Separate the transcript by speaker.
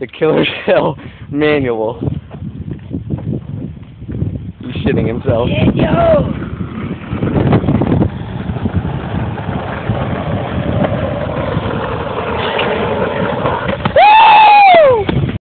Speaker 1: the killer shell manual. He's shitting himself.